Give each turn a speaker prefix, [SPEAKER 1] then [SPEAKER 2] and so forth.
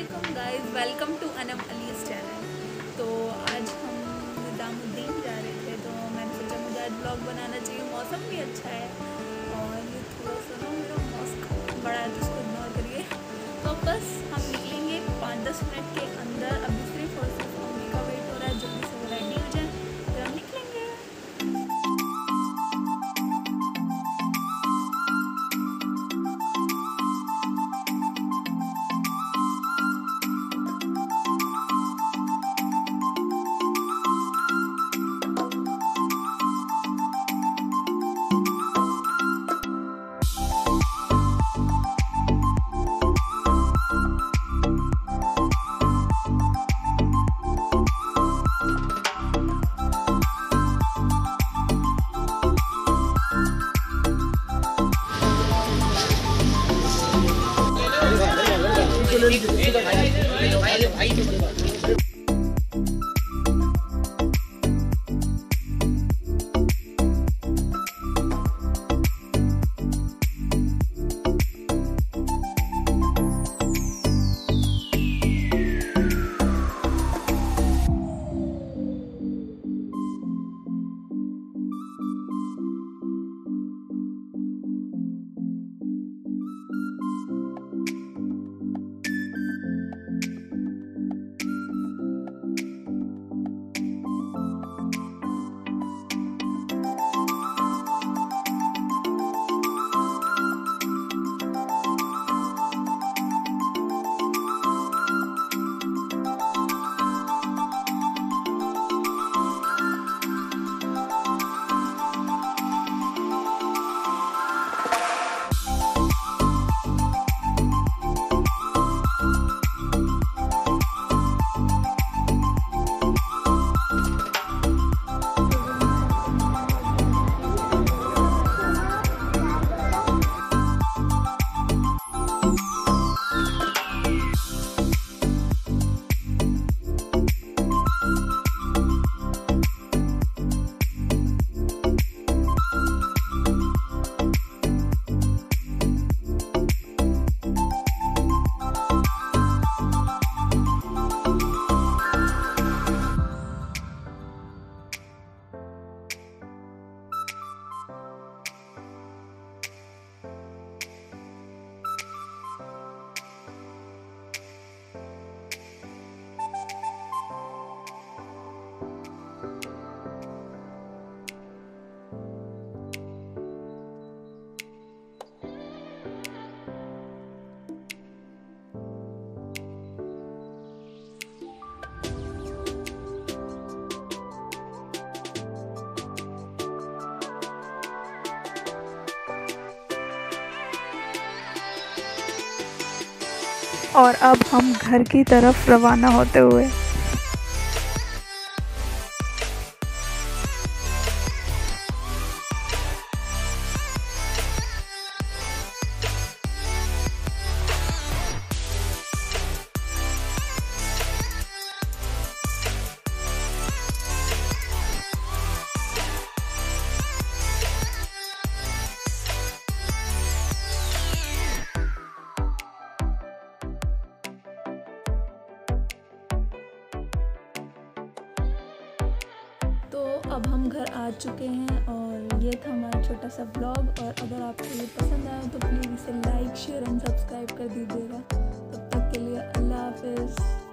[SPEAKER 1] Aslam guys welcome to Anam Aleez channel तो आज हम निज़ामुद्दीन जा रहे थे तो मैंने सोचा मुझे आज ब्लॉग बनाना चाहिए। मौसम भी अच्छा है। और ये थोड़ा सा ना मेरा मौसम बड़ा है तो उसको इग्नोर करिए। तो बस हम निकलेंगे पाँच दस मिनट के ले लो भाई भाई
[SPEAKER 2] और अब हम घर की तरफ़ रवाना होते हुए
[SPEAKER 1] तो अब हम घर आ चुके हैं और ये था हमारा छोटा सा ब्लॉग और अगर आपको ये पसंद आया तो प्लीज़ इसे लाइक शेयर एंड सब्सक्राइब कर दीजिएगा। तब तक के लिए अल्लाह हाफिज़।